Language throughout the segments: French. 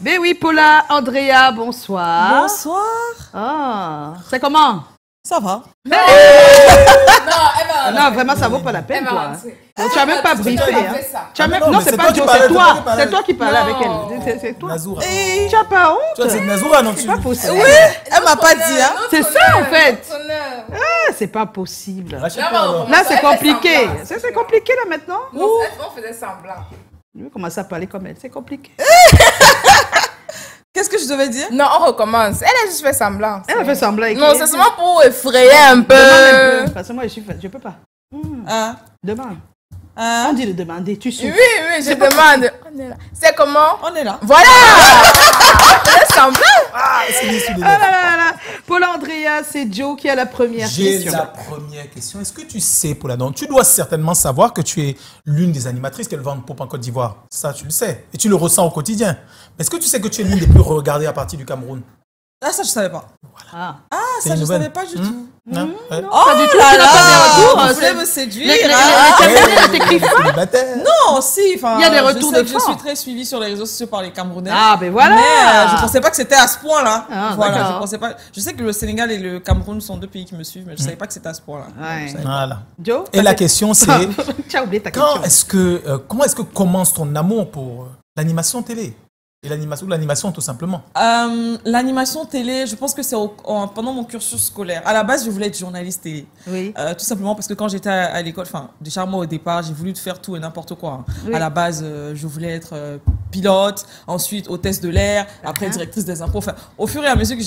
Mais oui, Paula, Andrea, bonsoir. Bonsoir. Ah, c'est comment? Ça va. Non, Emma. Ah Non, vraiment, ça vaut pas la peine, toi. tu as même pas briefé. Hein. ça. Tu as Ah, même- mais non, Non, c'est pas toi qui Joe, parlais, c'est toi. C'est toi qui parlais avec elle. C'est- toi. Nazoura. Et... Tu as pas honte Toi, c'est Nazoura, non. C'est pas possible. Elle m'a pas dit, hein. C'est ça, en fait. Ah, C'est pas possible. Là, c'est compliqué. C'est c'est compliqué, là, maintenant. On faisait semblant. Je vais commencer à parler comme elle. C'est compliqué. Qu'est-ce que je devais dire? Non, on recommence. Elle a juste fait semblant. Elle a fait semblant. avec Non, c'est seulement pour effrayer un Demande un peu. Parce que moi, je suis Je peux pas. Hmm. Hein Demande. Hein On dit de demander. Tu Oui, souffres. oui, je demande. On est là. C'est comment? On est là. Voilà On faisait semblant. Ah, c'est Ah là là là. Paul C'est Joe qui a la première J'ai question. la première question. Est-ce que tu sais, Paula, donc tu dois certainement savoir que tu es l'une des animatrices qu'elle vend Pop en Côte d'Ivoire. Ça, tu le sais. Et tu le ressens au quotidien. Mais est-ce que tu sais que tu es l'une des plus regardées à partir du Cameroun? Ah, ça, je savais pas. Ah. Ah, ça, je savais pas du Hmm tout. Non Ouais. Oh Pas du tout, là tu n'as pas là, des retours, Vous voulez c'est- me Les- séduire les- les- les Célibataire. Non, si. enfin, Il y a des retours je sais de que Je suis très suivie sur les réseaux sociaux par les Camerounais. Ah, ben voilà. Mais euh, je pensais pas que c'était à ce point-là. Ah, voilà, je pensais pas. Je sais que le Sénégal et le Cameroun sont deux pays qui me suivent, mais je savais pas que c'était à ce point-là. Ouais. Voilà. Joe Et la question, c'est tu as oublié ta quand est-ce que, euh, comment est-ce que commence ton amour pour euh, l'animation télé? Et l'animation, ou l'animation tout simplement Euh, L'animation télé, je pense que c'est pendant mon cursus scolaire. À la base, je voulais être journaliste télé. Oui. Euh, tout simplement parce que quand j'étais à, à l'école, enfin, déjà moi au départ, j'ai voulu faire tout et n'importe quoi. hein. Oui. À la base, euh, je voulais être euh, pilote, ensuite hôtesse de l'air, après directrice des impôts. Enfin, au fur et à mesure que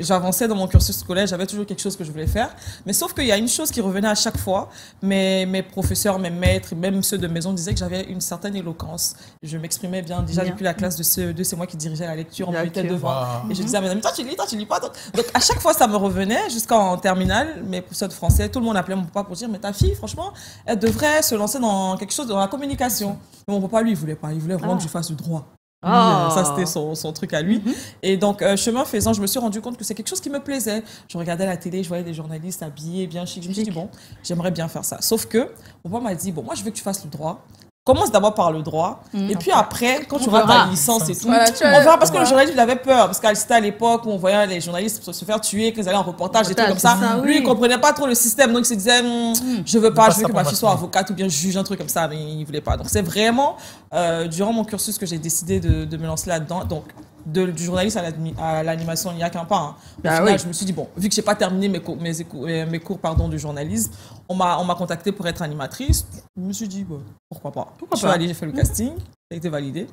j'avançais dans mon cursus scolaire, j'avais toujours quelque chose que je voulais faire. Mais sauf qu'il y a une chose qui revenait à chaque fois. Mes, mes professeurs, mes maîtres, même ceux de maison disaient que j'avais une certaine éloquence. Je m'exprimais bien. Déjà Bien. depuis la classe de CE2, c'est moi qui dirigeais la lecture, on me mettait devant. Wow. Et je disais à mes amis, toi tu lis, toi tu lis pas. toi. Donc à chaque fois ça me revenait jusqu'en terminale, mes professeurs de français, tout le monde appelait mon papa pour dire, mais ta fille, franchement, elle devrait se lancer dans quelque chose dans la communication. Mais mon papa, lui, il voulait pas. Il voulait vraiment Ah. que je fasse le droit. Lui, Ah. euh, ça, c'était son, son truc à lui. Et donc, euh, chemin faisant, je me suis rendu compte que c'est quelque chose qui me plaisait. Je regardais la télé, je voyais des journalistes habillés, bien chic. Je me suis dit, bon, j'aimerais bien faire ça. Sauf que mon papa m'a dit, bon, moi, je veux que tu fasses le droit. Commence d'abord par le droit. Et puis après, quand tu auras verra. ta licence et tout, Voilà, tu on verra parce que le journaliste, il avait peur. Parce que c'était à l'époque où on voyait les journalistes se faire tuer, qu'ils allaient en reportage, des trucs comme ça. Lui, oui. il comprenait pas trop le système. Donc, il se disait, Hum, je veux pas, pas je veux que ma fille soit avocate ou bien juge, un truc comme ça. Mais il voulait pas. Donc, c'est vraiment euh, durant mon cursus que j'ai décidé de, de me lancer là-dedans. Donc, de- du journaliste à l'animation, il n'y a qu'un pas. hein. Au final, oui. je me suis dit, bon, vu que j'ai pas terminé mes cours, mes, éco- euh, mes cours pardon, de journalisme, on m'a on m'a contacté pour être animatrice. Je me suis dit, bon, pourquoi pas. Pourquoi je suis allée, j'ai fait le casting, ça a été validé.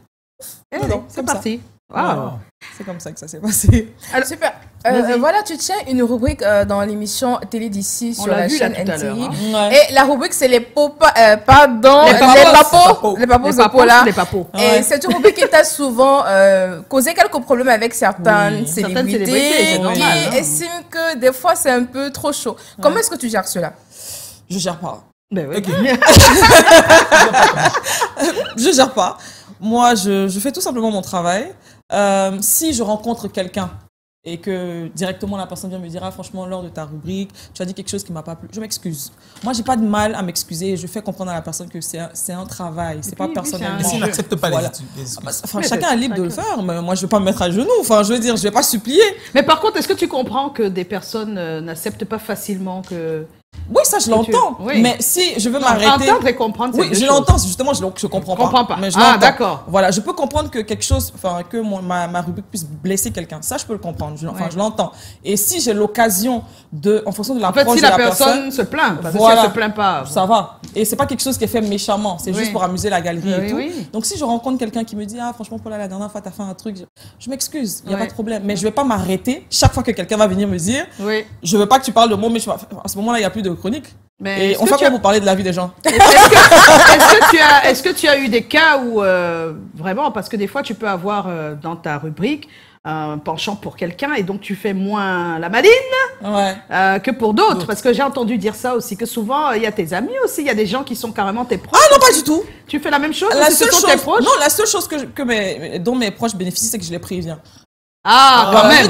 Eh, non, c'est parti. Wow. C'est comme ça que ça s'est passé. Super. Euh, voilà, tu tiens une rubrique euh, dans l'émission Télé d'ici sur l'a vu, là, chaîne NTI. hein. Ouais. Et la rubrique, c'est les popas, euh, pardon, Les les papos. papos, les papos Les papos, Paula. les papos. Et Ouais. c'est une rubrique qui t'a souvent euh, causé quelques problèmes avec certaines Oui. Certaines célébrités, célébrités, c'est qui hein. estiment que des fois c'est un peu trop chaud. Comment est-ce que tu gères cela? Je gère pas. Ben oui. Ok. je gère pas. Moi, je, je fais tout simplement mon travail. Euh, si je rencontre quelqu'un et que directement la personne vient me dire ah, franchement lors de ta rubrique tu as dit quelque chose qui m'a pas plu je m'excuse moi j'ai pas de mal à m'excuser je fais comprendre à la personne que c'est un, un travail c'est pas personnellement Mais s'il je- n'accepte pas Voilà. les excuses. Bah, enfin, chacun est libre de le faire mais moi je vais pas me mettre à genoux enfin je veux dire je vais pas supplier Mais par contre, est-ce que tu comprends que des personnes euh, n'acceptent pas facilement que. Oui ça je l'entends oui. mais si je veux m'arrêter entendre et comprendre, Oui, je l'entends, justement, je, je comprends Je comprends pas. Mais je Ah, d'accord. Voilà, je peux comprendre que quelque chose, enfin, que mon- ma, ma rubrique puisse blesser quelqu'un. Ça, je peux le comprendre. Je, enfin, je l'entends. Et si j'ai l'occasion de, en fonction de En l'approche fait, si de la, la personne, se plaint, parce que Voilà. si elle se plaint pas. ça va. Et c'est pas quelque chose qui est fait méchamment. C'est Oui. juste pour amuser la galerie et tout. Donc, si je rencontre quelqu'un qui me dit, ah, franchement, Paula, la dernière fois, t'as fait un truc, je, je m'excuse. Il y a pas de problème. Mais je vais pas m'arrêter chaque fois que quelqu'un va venir me dire, je veux pas que tu parles de moi, mais je, à ce moment-là, il y a plus de chronique. Mais Et on fait quoi as- pour parler de la vie des gens Est-ce que, tu as, est-ce que tu as eu des cas où euh, vraiment, parce que des fois tu peux avoir euh, dans ta rubrique un penchant pour quelqu'un et donc tu fais moins la maline Ouais. euh, que pour d'autres, parce que j'ai entendu dire ça aussi que souvent il y a tes amis aussi, il y a des gens qui sont carrément tes proches. Ah non, pas du tout. Tu fais la même chose La seule chose, tes proches. non, la seule chose que, je- que mes, dont mes proches bénéficient, c'est que je les préviens. Ah, quand Ah, même.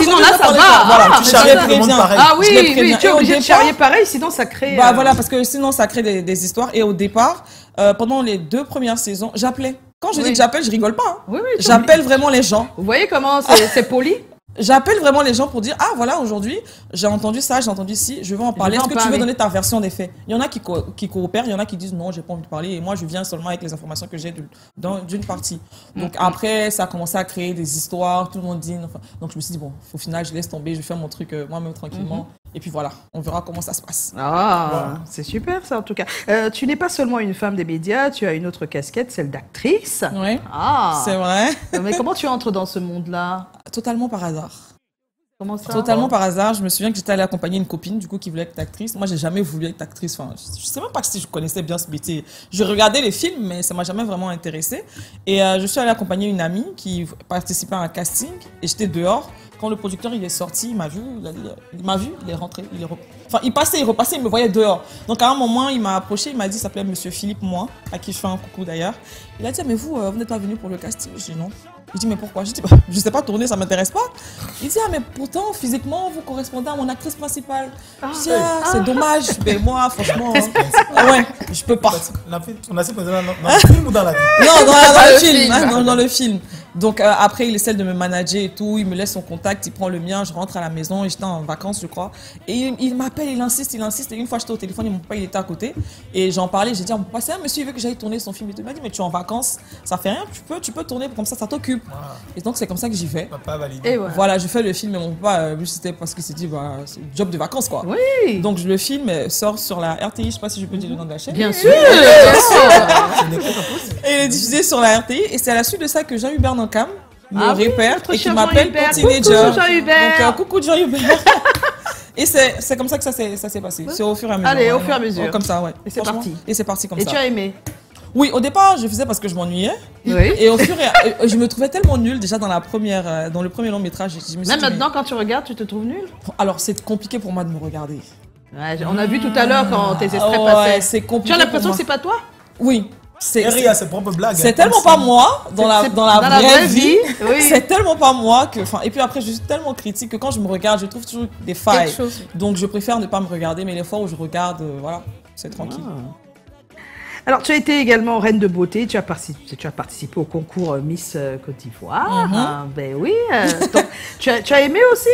sinon là ça va. Ah, tu mais charries ça- tout le monde pareil. Ah oui, oui, tu es obligé de départ- charrier pareil, sinon ça crée. Bah euh, voilà, parce que sinon ça crée des, histoires. Et au départ, euh, pendant les deux premières saisons, j'appelais. Quand je dis que j'appelle, je rigole pas. hein. Oui, oui. J'appelle vraiment les gens. Vous voyez comment c'est poli? J'appelle vraiment les gens pour dire ah voilà aujourd'hui j'ai entendu ça j'ai entendu ci je veux en parler. est-ce que tu veux donner ta version des faits? Il y en a qui, co- qui coopèrent il y en a qui disent non j'ai pas envie de parler et moi je viens seulement avec les informations que j'ai du- d'un- d'une partie. Donc Mm-hmm. après ça a commencé à créer des histoires tout le monde dit enfin, donc je me suis dit bon au final je laisse tomber je fais mon truc euh, moi-même tranquillement. Mm-hmm. Et puis voilà on verra comment ça se passe Ah, c'est super ça en tout cas. Euh, tu n'es pas seulement une femme des médias, tu as une autre casquette, celle d'actrice. oui Ah, c'est vrai mais comment tu entres dans ce monde-là? Totalement par hasard Comment ça? Totalement par hasard, je me souviens que j'étais allée accompagner une copine du coup qui voulait être actrice. Moi, j'ai jamais voulu être actrice. Enfin, je je sais même pas si je connaissais bien ce métier. Je regardais les films, mais ça m'a jamais vraiment intéressée. Et euh, je suis allée accompagner une amie qui participait à un casting et j'étais dehors. Quand le producteur il est sorti, il m'a vu, il, il m'a vu, il est rentré, il est re- enfin il passait, il repassait, il me voyait dehors. Donc à un moment, il m'a approché, il m'a dit, il s'appelait Monsieur Philippe Moi, à qui je fais un coucou d'ailleurs. Il a dit, Ah, mais vous, euh, vous n'êtes pas venu pour le casting? Je dis non. Je dis mais pourquoi? Je dis bah, je sais pas tourner, ça m'intéresse pas. Il dit ah mais pourtant physiquement vous correspondez à mon actrice principale. je dis ah, c'est dommage. Mais moi franchement hein, ouais je peux pas. On a cette dans, le film ou dans la vie? Non, dans, dans le le film, film. hein, dans, dans le film. Donc euh, après, il essaie de me manager et tout. Il me laisse son contact, il prend le mien. Je rentre à la maison et j'étais en vacances, je crois. Et il, il m'appelle, il insiste, il insiste. Et une fois, j'étais au téléphone et mon papa, il était à côté. Et j'en parlais. J'ai dit à mon papa, c'est un monsieur, il veut que j'aille tourner son film. Et tout. Il m'a dit, mais tu es en vacances, ça fait rien. Tu peux, tu peux tourner comme ça, ça t'occupe. Et donc c'est comme ça que j'y vais. Papa validé. Et voilà. Voilà, je fais le film et mon papa, euh, lui, c'était parce qu'il s'est dit, bah, c'est job de vacances, quoi. Oui, Donc le filme, euh, sort sur la RTI, je sais pas si je peux dire le nom de la chaîne. bien sûr. C'est une écoute en plus. Et il est diffusé sur la RTI. Et c'est à la suite de ça que Jean-Hubert Nankam me Ah oui, répère notre et qui m'appelle pour Teenager. Coucou, Jean-Hubert. Donc, euh, coucou Jean-Hubert. et c'est c'est comme ça que ça s'est ça s'est passé. C'est au fur et à mesure. Allez, au fur et à mesure. Oh, Comme ça, ouais. Et c'est parti. Et c'est parti comme Et ça. tu as aimé Oui, au départ, je faisais parce que je m'ennuyais. Oui. Et au fur et à... et je me trouvais tellement nulle déjà dans la première, euh, dans le premier long métrage. Je me suis Même dit, mais- maintenant, quand tu regardes, tu te trouves nul Alors, c'est compliqué pour moi de me regarder. On a vu tout à l'heure quand tes extraits Ah ouais, passaient. c'est Tu compliqué. as l'impression que c'est pas toi? Oui. C'est ses propres blagues. c'est hein, tellement pas moi dans la, dans la, dans la vraie, vraie vie. vie, oui. C'est tellement pas moi que. Enfin, et puis après, je suis tellement critique que quand je me regarde, je trouve toujours des failles. Chose. Donc, je préfère ne pas me regarder, mais les fois où je regarde, euh, voilà, c'est tranquille. Alors, tu as été également reine de beauté, tu as participé, tu as participé au concours euh, Miss euh, Côte d'Ivoire. Mhm. Ah, ben oui. euh, donc, tu, as, tu as aimé aussi?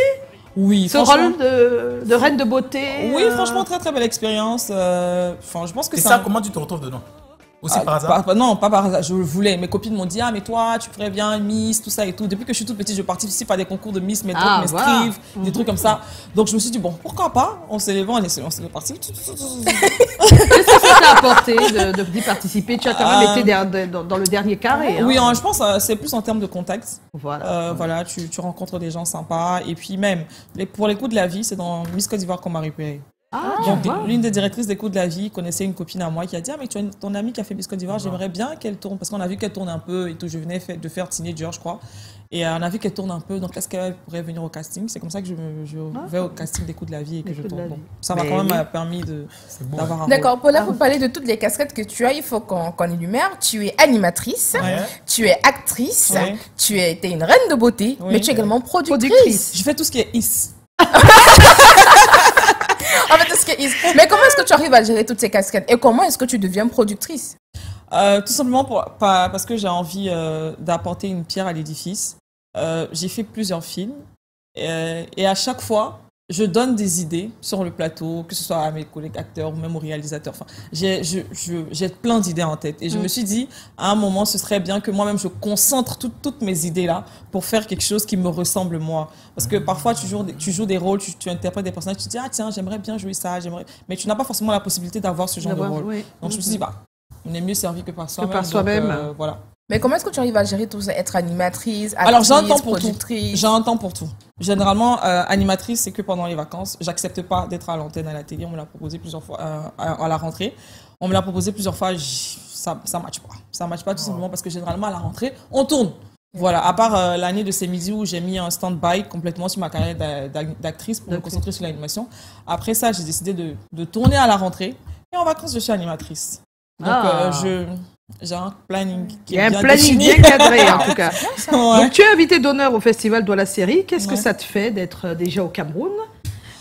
Oui, ce rôle de, de reine de beauté Oui, euh, franchement, très très belle expérience. euh, Enfin, je pense que Et c'est ça, un- comment tu te retrouves dedans? Aussi Ah, par hasard pas- pas- Non, pas par hasard. Je le voulais. Mes copines m'ont dit Ah, mais toi, tu ferais bien Miss, tout ça et tout. Depuis que je suis toute petite, je participe à des concours de Miss, mes trucs, Ah, mes voilà. strives, des trucs comme ça. Donc, je me suis dit Bon, pourquoi pas? On s'est levé, on est, on s'est parti. Qu'est-ce que ça t'a apporté de, d'y participer? Tu as quand même Ah. été dans, dans le dernier carré. hein. Oui, hein, je pense que c'est plus en termes de contact. Voilà. Euh, Voilà, tu, tu rencontres des gens sympas. Et puis, même, les- pour les coups de la vie, c'est dans Miss Côte d'Ivoire qu'on m'a repéré. Ah, l'une des directrices des coups de la vie connaissait une copine à moi qui a dit Ah, mais tu as une- ton amie qui a fait Côte d'Ivoire, j'aimerais bien qu'elle tourne. Parce qu'on a vu qu'elle tourne un peu et tout. Je venais fait- de faire Teenager, je crois. Et euh, on a vu qu'elle tourne un peu. Donc, est-ce qu'elle pourrait venir au casting? C'est comme ça que je, je vais au casting des coups de la vie et que Des je tourne. Bon, ça m'a quand même oui. euh, permis d'avoir un D'accord, Ah. pour parler de toutes les casquettes que tu as, il faut qu'on énumère. Tu es animatrice, Ouais. tu es actrice, Ouais. tu es t'es une reine de beauté, Oui. mais tu es également productrice. Productrice. Je fais tout ce qui est is. Mais comment est-ce que tu arrives à gérer toutes ces casquettes Et comment est-ce que tu deviens productrice Euh, tout simplement parce que j'ai envie euh, d'apporter une pierre à l'édifice. Euh, j'ai fait plusieurs films et à chaque fois, je donne des idées sur le plateau, que ce soit à mes collègues acteurs ou même aux réalisateurs. Enfin, j'ai je- je- j'ai plein d'idées en tête et je Mm. me suis dit, à un moment, ce serait bien que moi-même je concentre tout- toutes mes idées là pour faire quelque chose qui me ressemble moi. Parce que parfois, tu joues, des- tu joues des rôles, tu, tu interprètes des personnages, tu te dis, ah tiens, j'aimerais bien jouer ça, j'aimerais. Mais tu n'as pas forcément la possibilité d'avoir ce genre de rôle. oui. Donc je me suis dit, bah, on est mieux servi que par soi-même. par donc, soi-même. euh, voilà. Mais comment est-ce que tu arrives à gérer tout ça Être animatrice, actrice, Alors, temps pour tout. productrice? Un temps pour tout. Généralement, euh, animatrice, c'est que pendant les vacances. J'accepte pas d'être à l'antenne à la télé. On me l'a proposé plusieurs fois euh, à, à la rentrée. On me l'a proposé plusieurs fois. Ça, ça matche pas. Ça matche pas tout simplement parce que généralement à la rentrée, on tourne. Voilà, à part euh, l'année de ces midis où j'ai mis un stand-by complètement sur ma carrière d'a- d'a- d'actrice pour me concentrer sur l'animation. Après ça, j'ai décidé de, de tourner à la rentrée. Et en vacances, je suis animatrice. Donc, Ah. je, j'ai un planning qui Il y a est un bien planning défini. bien cadré en tout cas. Ouais. Donc tu es invité d'honneur au festival de la série. Qu'est-ce que ça te fait d'être euh, déjà au Cameroun?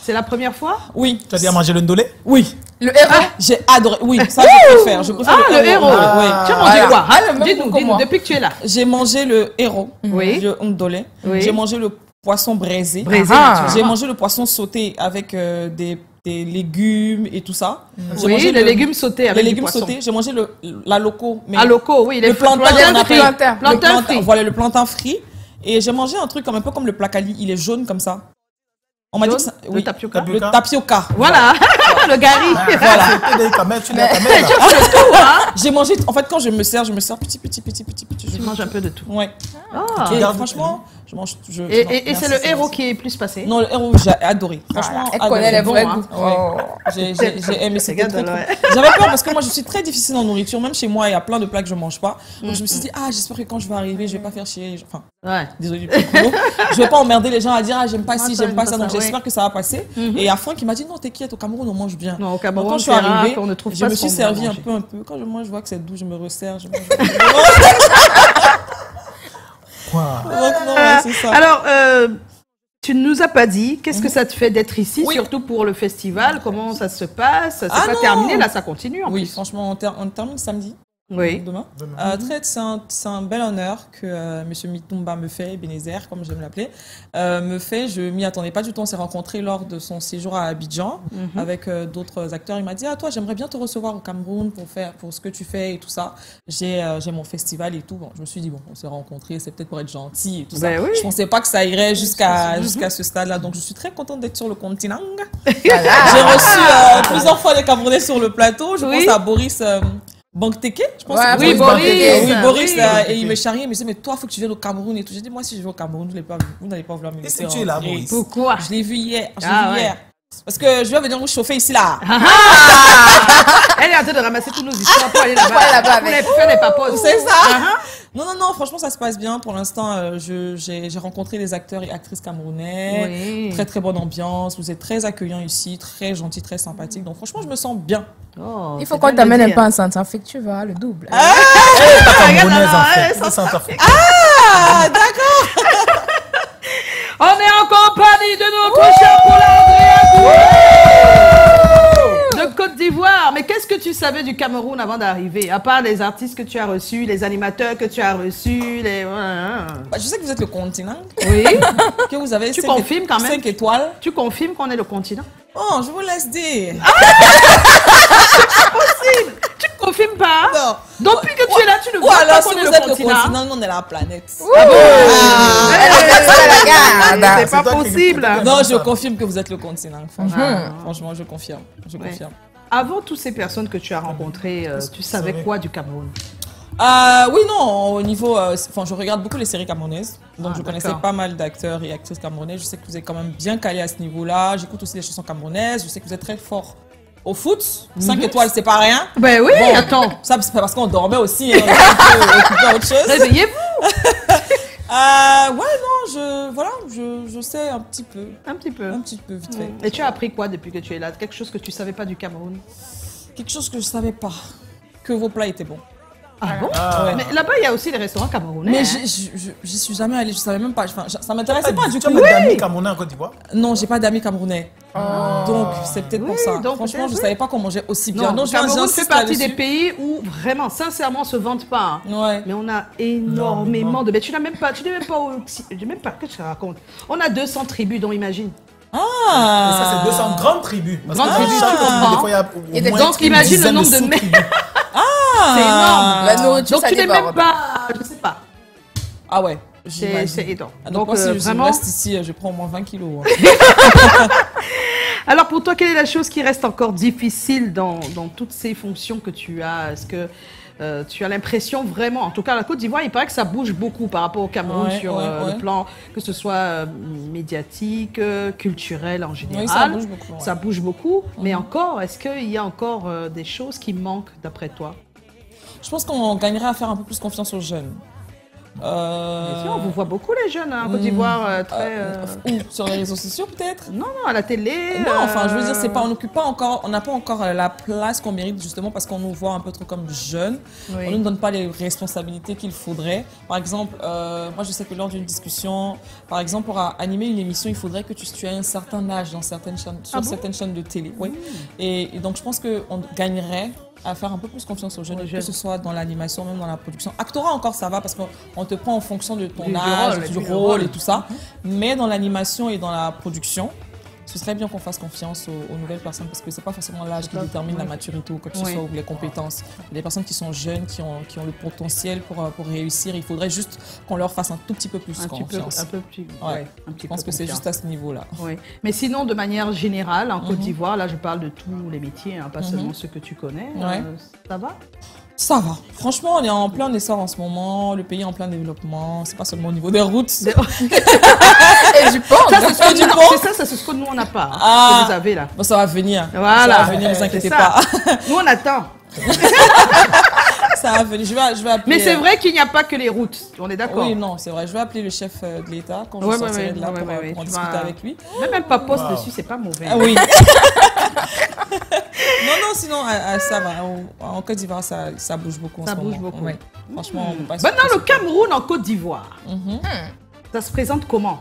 C'est la première fois? Oui. Tu as déjà mangé le ndolé? Oui. Le héros? J'ai adoré. Oui, ça je préfère. Je préfère Ah, le héros. oui. Tu as mangé Voilà. quoi? Ah, Dis-nous, moi. depuis que tu es là. J'ai mangé le héros. Oui. Le ondolé. Oui. J'ai mangé le poisson braisé. Braisé, Ah. J'ai mangé le poisson sauté avec euh, des, des légumes et tout ça. J'ai Oui, mangé les le- légumes sautés avec les du légumes poisson. sautés. J'ai mangé le, la loco. Mais À loco, oui, les le plantain, appelle- frits. plantain. Plantain le frit. Voilà, le plantain frit. Et j'ai mangé un truc comme un peu comme le placali. Il est jaune comme ça. On m'a dit que ça- Le oui. tapioca. Le tapioca. Voilà, le gari. Voilà. Là. J'ai mangé. En fait, quand je me sers, je me sers petit, petit, petit, petit, petit. Tu manges un peu de tout. Ouais. Ah. Franchement, je mange. Je, Et, non, et- et c'est le héros qui est plus passé. Non, le héros, j'ai adoré. Franchement, Elle adoré. connaît les hein. Oh. J'ai aimé, très- J'avais peur parce que moi je suis très difficile en nourriture, même chez moi il y a plein de plats que je mange pas. Donc je me suis dit ah j'espère que quand je vais arriver je vais pas faire chier. Enfin Ouais. désolé du je vais pas emmerder les gens à dire ah j'aime pas Ah, ci j'aime pas ça donc j'espère que ça va passer. Et à Franck il m'a dit non t'inquiète au Cameroun on mange bien. Non, au Cameroun, quand je suis arrivée, ne je me suis servi un peu un peu. Quand je mange je vois que c'est doux je me resserre. Je mange. Quoi Donc, non, ouais, c'est ça. Alors, euh, tu ne nous as pas dit, qu'est-ce Mhm. que ça te fait d'être ici, Oui. surtout pour le festival? Comment ça se passe? C'est Ah pas non. terminé, là, ça continue en Oui plus. franchement on, ter- on termine samedi. Oui. Demain. Demain. Euh, très, c'est un, c'est un bel honneur que euh, Monsieur Mitumba me fait, Bénézer, comme j'aime l'appeler, euh, me fait. Je m'y attendais pas du tout. On s'est rencontrés lors de son séjour à Abidjan Mhm. avec euh, d'autres acteurs. Il m'a dit, ah toi, j'aimerais bien te recevoir au Cameroun pour faire, pour ce que tu fais et tout ça. J'ai, euh, j'ai mon festival et tout. Bon, je me suis dit, bon, on s'est rencontrés, c'est peut-être pour être gentil et tout Ben ça. oui. Je pensais pas que ça irait jusqu'à, jusqu'à ce stade-là. Donc, je suis très contente d'être sur le continent. J'ai reçu euh, plusieurs fois des Camerounais sur le plateau. Je Oui. pense à Boris euh, Bangteke, je pense. Ouais, que c'est Oui, Boris Boris. Bangteke. Bangteke. Oui, Boris, oui. là, Bangteke. et il me charriait, il me disait, mais toi, faut que tu viennes au Cameroun et tout. J'ai dit, moi, si je vais au Cameroun, vous n'allez pas, vous n'allez pas vouloir me Et laisser. si tu es là. Boris Pourquoi? Je l'ai vu hier. Je l'ai Ah, vu ouais. hier. Parce que je vais venir vous chauffer ici, là. Elle est en train de ramasser tous nos histoires pour aller là-bas. Pour aller là-bas Pour avec. les- faire les papos. C'est ça. Ah, Non, non, non, franchement, ça se passe bien. Pour l'instant, euh, je- j'ai j'ai rencontré des acteurs et actrices camerounais. Oui. Très, très bonne ambiance. Vous êtes très accueillants ici, très gentils, très sympathiques. Donc, franchement, je me sens bien. Oh, Il faut c'est qu'on de t'amène un dire. peu en Centrafrique, tu vois, le double. Pas camerounaise, en Ah, fait. Ah, d'accord. On est en compagnie de notre cher Paul André qu'est-ce que tu savais du Cameroun avant d'arriver À part les artistes que tu as reçus, les animateurs que tu as reçus, les... Bah, je sais que vous êtes le continent. Oui. Que vous avez Tu cinq confirmes quand même 5 étoiles. tu confirmes qu'on est le continent? Oh, je vous laisse dire. Tu ne confirmes pas? Non. Depuis que tu es là, tu ne vois alors, pas si qu'on est vous le êtes le continent. nous, on est la planète. Ah bon regarde. C'est pas C'est possible. Non, je confirme que vous êtes le continent. Franchement, Ah. franchement je confirme. Je Ouais. Avant toutes ces personnes que tu as rencontrées, euh, tu savais quoi du Cameroun Euh, oui, non, au niveau. euh, Enfin, je regarde beaucoup les séries camerounaises. Donc, Ah, je connaissais pas mal d'acteurs et actrices camerounais. Je sais que vous êtes quand même bien calé à ce niveau-là. J'écoute aussi les chansons camerounaises. Je sais que vous êtes très fort au foot. 5 étoiles, c'est pas rien. Ben oui, Bon, attends. Ça, c'est pas parce qu'on dormait aussi. Hein, on à autre chose. Réveillez-vous Euh, ouais, non, je. Voilà, je, je sais un petit peu. un petit peu. Un petit peu, vite fait. Et tu as appris quoi depuis que tu es là? Quelque chose que tu savais pas du Cameroun? Quelque chose que je savais pas. Que vos plats étaient bons. Ah bon Ah. Ouais. Mais là-bas, il y a aussi les restaurants camerounais. Mais hein. j'y suis jamais allée, je savais même pas. Enfin, ça m'intéressait Ah, pas du Tu as coup. pas d'amis camerounais en Côte d'Ivoire? Non, j'ai pas d'amis camerounais. Donc c'est peut-être Oui, pour ça. donc Franchement, je oui. savais pas qu'on mangeait aussi bien. Non, je- Cameroun fait partie des pays où vraiment, sincèrement, on se vante pas. hein. Ouais. Mais on a énormément de. Mais tu n'as même pas, tu n'es même pas au. Tu n'es même pas. Qu'est-ce que je te raconte? On a 200 tribus, donc imagine. Et Ah. ça, c'est 200 grandes tribus. Parce Grandes tribus, chaque tu tribu, comprends. des fois, il y a au Il y a des- moins donc, imagine le nombre de sous-tribus. C'est énorme. La nourriture, Donc ça tu n'es même déborde. pas. Je sais pas. Ah ouais. C'est énorme. Ah, donc, Donc moi, si euh, je vraiment. reste ici, euh, je prends au moins 20 kilos. hein. Alors pour toi, quelle est la chose qui reste encore difficile dans, dans toutes ces fonctions que tu as? Est-ce que euh, tu as l'impression vraiment, en tout cas la Côte d'Ivoire, il paraît que ça bouge beaucoup par rapport au Cameroun Ouais, sur ouais, euh, ouais. le plan que ce soit euh, médiatique, culturel en général. Oui, ça bouge beaucoup. Ça bouge beaucoup, mais encore, est-ce qu'il y a encore des choses qui manquent d'après toi? Je pense qu'on gagnerait à faire un peu plus confiance aux jeunes. Euh, on vous voit beaucoup les jeunes hein, en Côte d'Ivoire, euh, très. euh, euh, où Sur les réseaux sociaux peut-être? Non, non, à la télé. Non, enfin, je veux dire, c'est pas, on n'occupe pas encore, on n'a pas encore la place qu'on mérite justement parce qu'on nous voit un peu trop comme jeunes. oui. On ne nous donne pas les responsabilités qu'il faudrait. Par exemple, moi je sais que lors d'une discussion, par exemple, pour animer une émission, il faudrait que tu, tu aies un certain âge dans certaines chaînes, sur Ah bon? certaines chaînes de télé. Oui. Et, et donc je pense qu'on gagnerait à faire un peu plus confiance aux jeunes, Aux que ce soit dans l'animation, même dans la production. Actora encore ça va parce qu'on on te prend en fonction de ton Du- âge, rôle, du rôle, rôle. Et tout ça. Mais dans l'animation et dans la production, ce serait bien qu'on fasse confiance aux, aux nouvelles personnes parce que c'est pas forcément l'âge qui détermine la maturité ou quoi que ce soit ou les compétences. Il y a des personnes qui sont jeunes, qui ont, qui ont le potentiel pour, euh, pour réussir. Il faudrait juste qu'on leur fasse un tout petit peu plus un petit peu, confiance. un peu plus. Ouais. ouais, un petit Je pense peu que c'est confiance. juste à ce niveau-là. Mais sinon, de manière générale, en Côte Mhm. d'Ivoire, là, je parle de tous les métiers, hein, pas Mhm. seulement ceux que tu connais. Ouais. euh, ça va? Ça va. Franchement, on est en plein essor en ce moment. Le pays est en plein développement. C'est pas seulement au niveau des routes. Et je pense. Ça, c'est ce Du ça, c'est ce que nous, on n'a pas. hein, Ah. Ce que vous avez là. Bon, ça va venir. Voilà. Ça va venir, ne vous inquiétez pas. Nous, on attend. ça va venir. Je vais, je vais appeler. Mais c'est euh, vrai qu'il n'y a pas que les routes. On est d'accord Oui, non, c'est vrai. Je vais appeler le chef euh, de l'État quand je Ouais, ouais, sortirai ouais, de là ouais, pour, ouais, euh, pour en discuter vas- avec lui. Mais même pas poste Wow. dessus, c'est pas mauvais. Ah oui. non, non, sinon, euh, euh, ça va. En, en Côte d'Ivoire, ça, ça bouge beaucoup Ça bouge moment. beaucoup. Ouais. Franchement, on peut pas se- Maintenant, le Cameroun en Côte d'Ivoire, Mhm. ça se présente comment?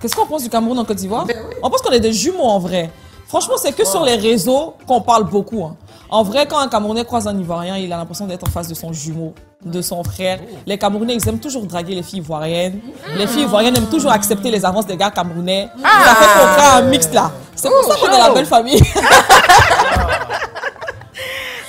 Qu'est-ce qu'on pense du Cameroun en Côte d'Ivoire? On pense qu'on est des jumeaux en vrai. Franchement, c'est que sur les réseaux qu'on parle beaucoup. hein. En vrai, quand un Camerounais croise un Ivoirien, il a l'impression d'être en face de son jumeau, de son frère. Les Camerounais, ils aiment toujours draguer les filles ivoiriennes. Les filles ivoiriennes aiment toujours accepter les avances des gars camerounais. Ça fait qu'on crée un mix là. C'est pour ça qu'on est la belle famille.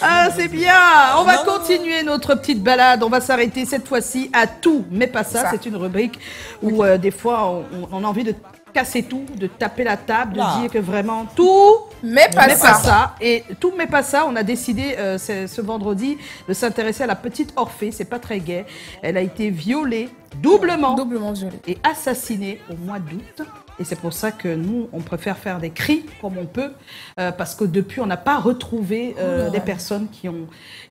Ah, c'est bien On va continuer notre petite balade. On va s'arrêter cette fois-ci à tout, mais pas ça. Ça. C'est une rubrique où euh, des fois, on, on a envie de casser tout, de taper la table, de Là. dire que vraiment tout Mais pas mais ça. pas ça. Et tout mais pas ça, on a décidé euh, ce, vendredi de s'intéresser à la petite Orphée. C'est pas très gai. Elle a été violée doublement Doublement et assassinée au mois d'août. Et c'est pour ça que nous, on préfère faire des cris comme on peut, euh, parce que depuis, on n'a pas retrouvé euh, des personnes qui ont,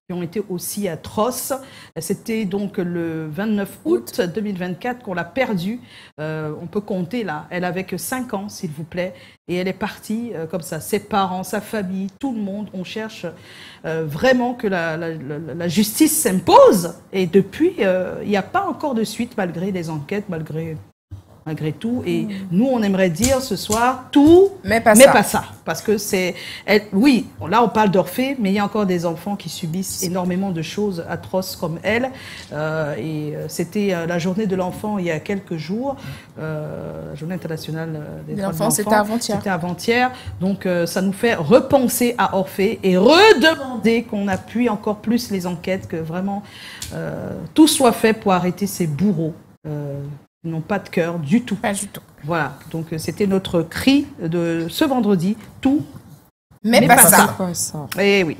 qui ont été aussi atroces. C'était donc le 29 août 2024 qu'on l'a perdue. Euh, on peut compter là. Elle avait que 5 ans, s'il vous plaît. Et elle est partie euh, comme ça. Ses parents, sa famille, tout le monde. On cherche euh, vraiment que la, la- la- la justice s'impose. Et depuis, euh, il n'y a pas encore de suite, malgré des enquêtes, malgré malgré tout. Et nous, on aimerait dire ce soir tout, Mais pas mais ça. pas ça. Parce que c'est... Oui, là, on parle d'Orphée, mais il y a encore des enfants qui subissent énormément de choses atroces comme elle. Euh, et euh, c'était euh, la journée de l'enfant il y a quelques jours, euh, la journée internationale des De droits de l'enfant, c'était avant-hier. C'était avant-hier. Donc, euh, ça nous fait repenser à Orphée et redemander qu'on appuie encore plus les enquêtes, que vraiment tout soit fait pour arrêter ces bourreaux. N'ont pas de cœur du tout. Pas du tout. Voilà, donc euh, c'était notre cri de ce vendredi, tout. Mais, Mais pas, pas ça. ça. Et oui.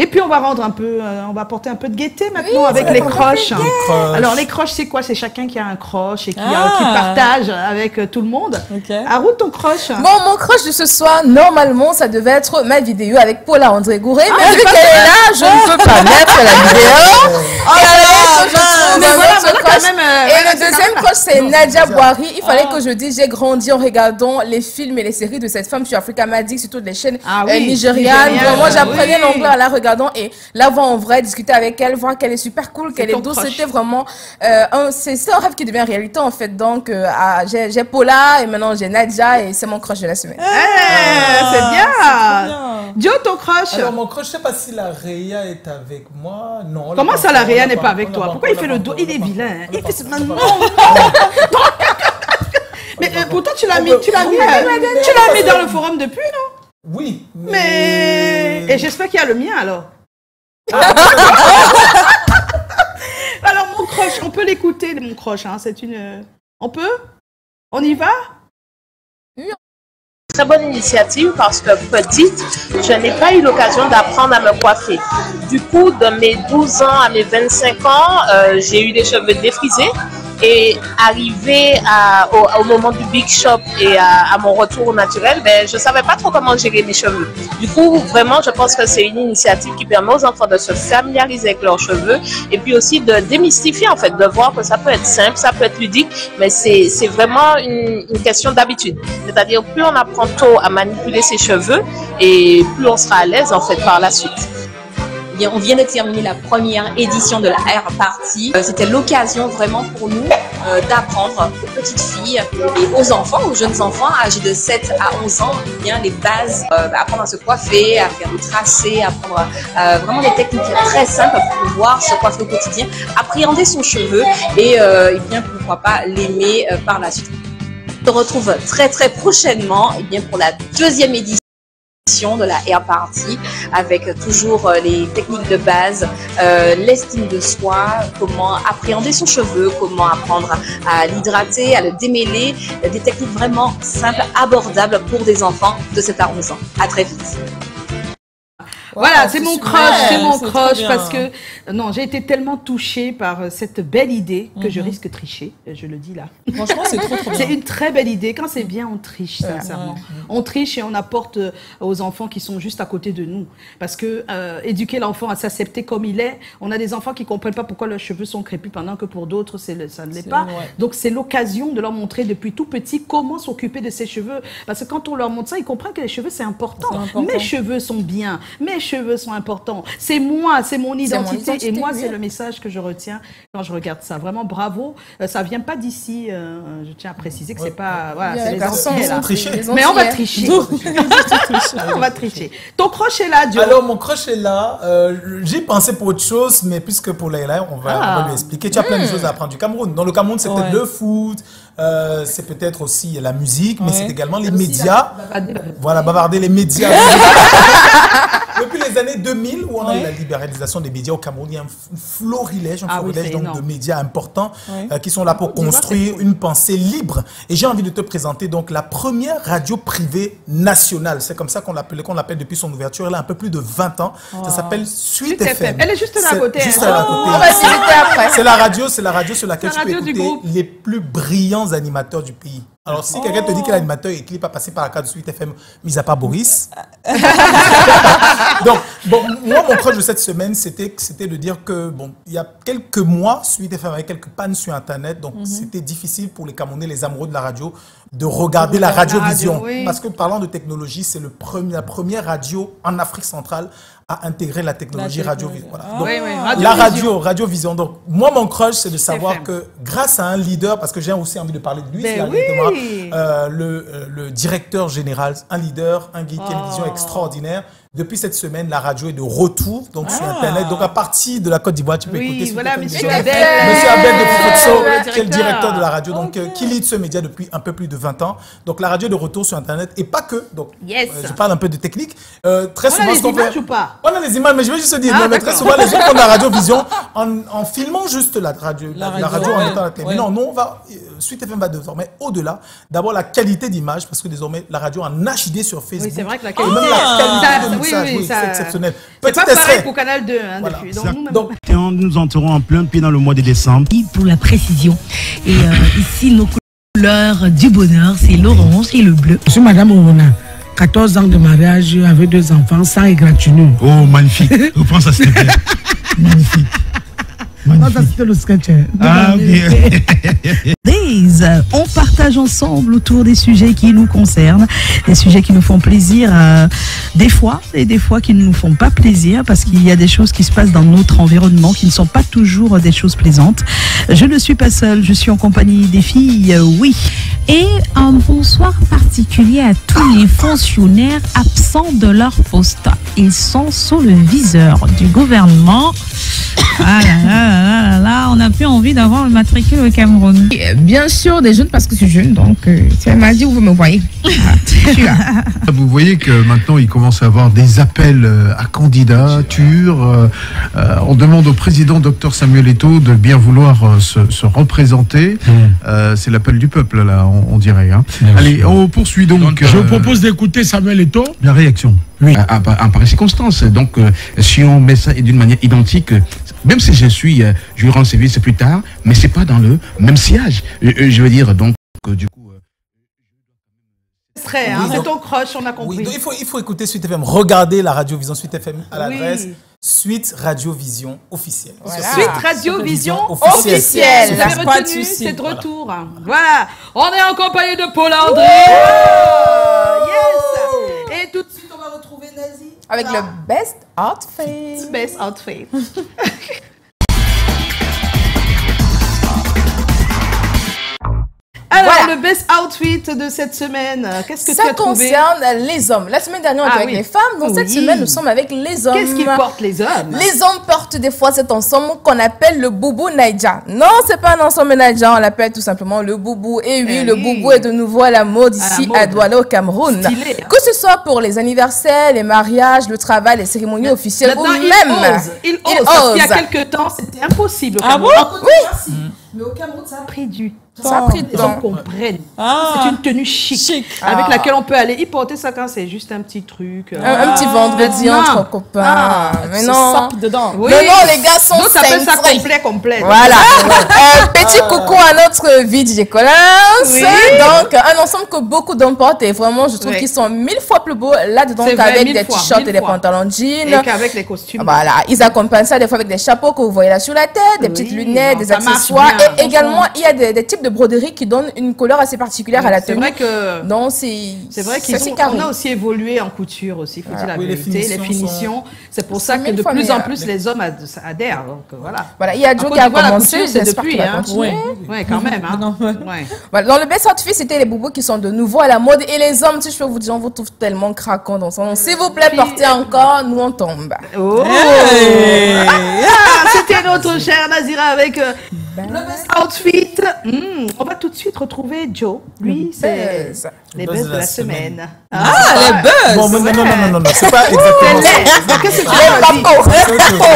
Et puis on va rendre un peu, euh, on va apporter un peu de gaieté maintenant avec les croches. Croche. Alors les croches, c'est quoi? C'est chacun qui a un croche et qui, euh, Ah. qui partage avec euh, tout le monde. Ok. Arou, ton croche? Bon, mon crush de ce soir, normalement, ça devait être ma vidéo avec Paula André Gouré, mais Ah, vu c'est pas qu'elle est là, je ne peux pas mettre la vidéo. Et alors, je Mais voilà, voilà, quand même, euh, Et voilà, le deuxième crush, c'est Nadia Boiry. Il fallait Ah. que je dise, j'ai grandi en regardant les films et les séries de cette femme sur Africa Magic, sur toutes les chaînes Ah oui, nigérianes. nigériane, Vraiment, j'apprenais l'anglais en la regardant et la voir en vrai, discuter avec elle, voir qu'elle est super cool, qu'elle C'est est douce. C'était vraiment euh, un, c'est c'est un rêve qui devient réalité en fait. Donc, euh, ah, j'ai j'ai Paula et maintenant j'ai Nadia et c'est mon crush de la semaine. Eh, c'est Ah, bien. bien. Joe, ton crush Alors, mon crush, je sais pas si la Réa est avec moi. Non. Comment ça, la Réa n'est pas avec toi? Pourquoi il fait le dos? Il est vilain. Il fait maintenant. Mais euh, pourtant, tu l'as mis, tu l'as mis, tu l'as mis dans le forum depuis, non? Oui, Mais mais. et j'espère qu'il y a le mien alors. alors mon croche, on peut l'écouter mon croche, hein, c'est une. On peut? On y va? Très bonne initiative parce que petite, je n'ai pas eu l'occasion d'apprendre à me coiffer. Du coup, de mes 12 ans à mes 25 ans, euh, j'ai eu des cheveux défrisés. Et arrivé à, au, au moment du big shop et à, à mon retour au naturel, ben, je savais pas trop comment gérer mes cheveux. Du coup, vraiment, je pense que c'est une initiative qui permet aux enfants de se familiariser avec leurs cheveux et puis aussi de démystifier, en fait, de voir que ça peut être simple, ça peut être ludique, mais c'est vraiment une, une question d'habitude. C'est-à-dire, plus on apprend tôt à manipuler ses cheveux et plus on sera à l'aise, en fait, par la suite. On vient de terminer la première édition de la Air Party. Euh, C'était l'occasion vraiment pour nous euh, d'apprendre aux petites filles et aux enfants, aux jeunes enfants âgés de 7 à 11 ans, eh les bases, euh, apprendre à se coiffer, à faire des tracés, apprendre vraiment des techniques très simples pour pouvoir se coiffer au quotidien, appréhender son cheveu et, eh bien pourquoi pas l'aimer par la suite. On se retrouve très très prochainement eh pour la deuxième édition de la Air Party avec toujours euh, les techniques de base, euh, l'estime de soi, comment appréhender son cheveu, comment apprendre à l'hydrater, à le démêler, des techniques vraiment simples, abordables pour des enfants de 7 à 11 ans. À très vite. Voilà, Wow, c'est mon crush, c'est mon crush parce que non, j'ai été tellement touchée par euh, cette belle idée que je Mhm. risque de tricher, je le dis là. Franchement, c'est trop, trop. C'est une très belle idée. Quand c'est bien, on triche, sincèrement. ouais. On triche et on apporte euh, aux enfants qui sont juste à côté de nous. Parce que euh, éduquer l'enfant à s'accepter comme il est, on a des enfants qui comprennent pas pourquoi leurs cheveux sont crépus pendant que pour d'autres, ça ne l'est pas. ouais. Donc c'est l'occasion de leur montrer depuis tout petit comment s'occuper de ses cheveux. Parce que quand on leur montre ça, ils comprennent que les cheveux, c'est important. C'est important. Mes cheveux sont bien. Mes cheveux sont importants. C'est moi, c'est mon mon identité. et moi, c'est le message que je retiens quand je regarde ça. Vraiment, bravo. Euh, ça vient pas d'ici. euh, je tiens à préciser que c'est pas. Voilà, c'est les les ils là. ont triché. les Mais on va tricher. on va tricher. Ton croche est là, Joe. Alors, mon crush est là. Euh, J'ai pensé pour autre chose, mais puisque pour Leïla, on va, Ah. on va lui expliquer. Tu as plein de choses à apprendre du Cameroun. Dans le Cameroun, c'est peut-être le foot, euh, c'est peut-être aussi la musique, mais Ouais. c'est également les médias. Voilà, bavarder les médias. Les années 2000, où on a eu la libéralisation des médias au Cameroun, il y a un florilège, un Ah florilège donc, énorme. de médias importants Ouais. euh, qui sont là pour Dis-moi, construire une pensée libre. Et j'ai envie de te présenter donc la première radio privée nationale. C'est comme ça qu'on l'appelle, qu'on l'appelle depuis son ouverture. Elle a un peu plus de 20 ans. Ça s'appelle Suite FM. FM. Elle est juste là à côté, Juste hein. à côté. C'est la radio, c'est la radio sur laquelle C'est tu la peux écouter les plus brillants animateurs du pays. Alors, si quelqu'un te dit que l'animateur est clip à passer par la carte de Suite FM, mis à part Boris. Donc, bon, moi, mon crush de cette semaine, c'était de dire que, bon, il y a quelques mois, Suite FM avait quelques pannes sur Internet, donc c'était difficile pour les Camerounais, les amoureux de la radio, de regarder la radiovision. radio, oui. Parce que parlant de technologie, c'est la première radio en Afrique centrale à intégrer la technologie La radio. Voilà. Ah. Donc, Oui, oui, la Radiovision. radio, radiovision. Donc, moi, mon crush, c'est de savoir FM. que grâce à un leader, parce que j'ai aussi envie de parler de lui, Ben c'est oui. euh, le, euh, le directeur général, un leader, un guide qui a une vision Oh. extraordinaire. Depuis cette semaine, la radio est de retour donc sur Ah. Internet. Donc, à partir de la Côte d'Ivoire, tu peux Oui, écouter. voilà, monsieur. Abel. Monsieur Abel de Fufotso, Le qui est le directeur. de la radio, donc euh, qui lead ce média depuis un peu plus de 20 ans. Donc, la radio est de retour sur Internet et pas que. Donc, Yes. euh, je parle un peu de technique. Euh, très On a souvent, les ce qu'on images fait- ou pas on a les images, mais je vais juste te dire, Ah, non, mais très souvent, les gens font de la radiovision en, en filmant juste la radio, la, radio, en étant à la télé. ouais. Mais non, nous, on va, euh, Suite FM va désormais au-delà. D'abord, la qualité d'image, parce que désormais, la radio en HD sur Facebook. Oui, c'est vrai que la Et même qualité. la qualité de oui, mixage, oui, oui, ça- c'est exceptionnel. C'est Petit pas pareil pour Canal 2, hein, Voilà. depuis. Donc, nous, Donc, Nous entrons en plein pied dans le mois de décembre. pour la précision. Et euh, ici, nos couleurs du bonheur, c'est l'orange et le bleu. Je suis Madame Ouna. 14 ans de mariage avec deux enfants, sans égratignure. Oh, magnifique. Reprends ça, s'il te plaît. magnifique. Non, ça Magnifique. c'était le sketch. hein. Ah. Days, on partage ensemble autour des sujets qui nous concernent, des sujets qui nous font plaisir euh, des fois et des fois qui ne nous font pas plaisir parce qu'il y a des choses qui se passent dans notre environnement qui ne sont pas toujours des choses plaisantes. Je ne suis pas seule, je suis en compagnie des filles, euh, oui. Et un bonsoir particulier à tous les fonctionnaires absents de leur poste. Ils sont sous le viseur du gouvernement. Ah là là là là là on n'a plus envie d'avoir le matricule au Cameroun. Et, euh, Bien sûr, des jeunes parce que je suis jeune, donc euh, c'est m'a dit où vous me voyez. Ah, je suis là. Vous voyez que maintenant, il commence à avoir des appels euh, à candidature. Euh, on demande au président Dr Samuel Eto'o de bien vouloir se, se représenter. Euh, C'est l'appel du peuple, là, on, on dirait. hein. Allez, on poursuit donc. Je euh, vous propose d'écouter Samuel Eto'o. la réaction. Oui. à, à- à pareille circonstance. Donc, euh, si on met ça d'une manière identique, même si je suis, euh, je lui rends service plus tard, mais c'est pas dans le même sillage. Euh, euh, je veux dire, donc, euh, du coup. Extrait, hein, Oui, c'est ton crush, on a compris. Oui, donc il faut, il faut écouter Suite FM. Regardez la Radio Vision Suite FM à Oui. l'adresse Suite Radio Vision officielle. Suite Radio Vision officielle. officielle. Vous avez retenu, c'est de retour. Voilà. On est en compagnie de Paul André. Yes. Et tout de suite, on va retrouver Nazi. Avec le best outfit. Best outfit. Alors, Voilà. le best outfit de cette semaine, euh, qu'est-ce que Ça tu as trouvé concerne les hommes. La semaine dernière, on était Ah avec oui. les femmes. Donc, cette semaine, nous sommes avec les hommes. Qu'est-ce qu'ils portent les hommes Les hommes portent des fois cet ensemble qu'on appelle le boubou naija. Non, c'est pas un ensemble naija, on l'appelle tout simplement le boubou. Et oui, Eh le oui. boubou est de nouveau à la mode ici mode. à Douala au Cameroun. Stylé, hein. Que ce soit pour les anniversaires, les mariages, le travail, les cérémonies officielles ou il même. ose. Il ose. Parce qu'il y a quelques temps, c'était impossible. Ah bon? Oui. Mais au Cameroun, ça a pris du temps. Ça a pris temps. gens comprennent. Ah. C'est une tenue chic, avec Ah. laquelle on peut aller. Ils portaient ça quand c'est juste un petit truc. euh. Un, un petit vendredi Maintenant. entre copains. Ah, mais non. sape dedans. Oui. Non, non, les gars sont D'autres appellent ça complet, complet. Voilà. Euh, petit coucou à notre VJ Collins. Oui. Donc, un ensemble que beaucoup d'hommes portent et vraiment, je trouve Oui. qu'ils sont mille fois plus beaux là-dedans qu'avec des t-shirts et des pantalons jeans. Et qu'avec les costumes. Voilà, ils accompagnent ça des fois avec des chapeaux que vous voyez là sur la tête, des petites lunettes, non, des accessoires. et également, il y a des, des types de broderies qui donnent une couleur assez particulière à la C'est tenue. vrai que. Non, c'est. C'est vrai qu'ils assez ont, carré. on a aussi évolué en couture aussi, faut dire la Oui, les vérité, les finitions finitions. C'est pour ça C'est que de plus en plus les hommes ad- adhèrent. Donc euh, voilà. Voilà, il y a Joe qui a commencé, couture, c'est depuis, hein. continuer. Ouais, quand même. Hein. Ouais. Voilà, dans le best outfit, c'était les boubous qui sont de nouveau à la mode. Et les hommes, si je peux vous dire, on vous trouve tellement craquants dans son S'il vous plaît, portez encore, nous on tombe. Oh Hey. Ah, C'était notre chère Nazira avec euh, le best outfit. On va tout de suite retrouver Joe. Lui, c'est buzz. les buzz buzz de la la semaine. Ah, les buzz. Bon, mais non, non, non, non, non, non, c'est pas exactement ça. Qu'est-ce que tu chose.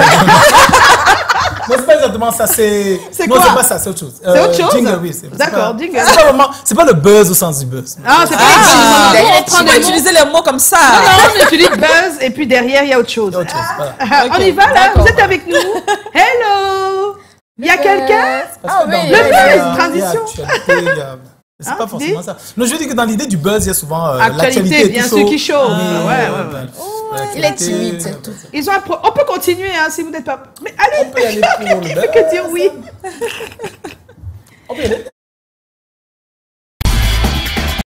Non, c'est pas exactement ça, c'est. C'est Non, quoi? c'est pas ça, c'est autre chose. C'est autre chose? Jingle, oui. D'accord, jingle. C'est pas vraiment. C'est pas le buzz au sens du buzz. Ah, c'est pas Ah, ah, on mots. utiliser les mots comme ça. Non, on utilise buzz et puis derrière il y a autre chose. C'est autre chose, voilà. Ah, On y va là? Vous êtes avec nous? Hello Il y a quelqu'un Parce Ah oui, le buzz, transition. C'est Hein, pas forcément dis. ça. Non, je veux dire que dans l'idée du buzz, il y a souvent euh, Actualité, l'actualité. bien sûr, qui chaud. Oui, Ah, ouais, euh, ouais, ouais. Il est timide, c'est euh, tout. Ils ont pro- On peut continuer hein, si vous n'êtes pas. Mais allez On peut y aller buzz. fait que dire oui. On peut y aller.